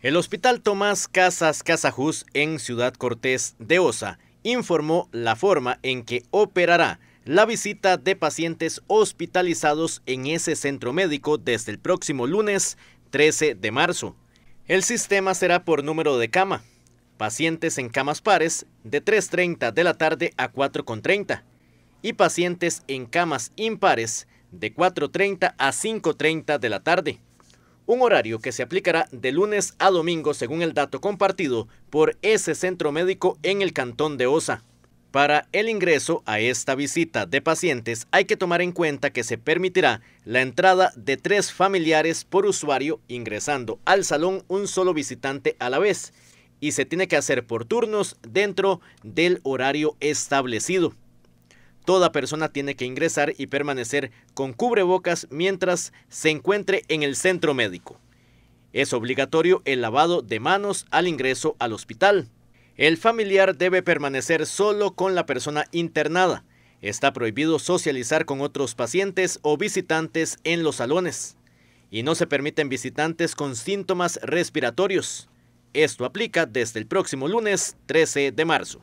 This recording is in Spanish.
El Hospital Tomás Casas Casajus en Ciudad Cortés de Osa informó la forma en que operará la visita de pacientes hospitalizados en ese centro médico desde el próximo lunes 13 de marzo. El sistema será por número de cama. Pacientes en camas pares de 3.30 de la tarde a 4.30 y pacientes en camas impares de 4.30 a 5.30 de la tarde un horario que se aplicará de lunes a domingo según el dato compartido por ese centro médico en el cantón de Osa. Para el ingreso a esta visita de pacientes hay que tomar en cuenta que se permitirá la entrada de tres familiares por usuario ingresando al salón un solo visitante a la vez y se tiene que hacer por turnos dentro del horario establecido. Toda persona tiene que ingresar y permanecer con cubrebocas mientras se encuentre en el centro médico. Es obligatorio el lavado de manos al ingreso al hospital. El familiar debe permanecer solo con la persona internada. Está prohibido socializar con otros pacientes o visitantes en los salones. Y no se permiten visitantes con síntomas respiratorios. Esto aplica desde el próximo lunes 13 de marzo.